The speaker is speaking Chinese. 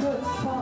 对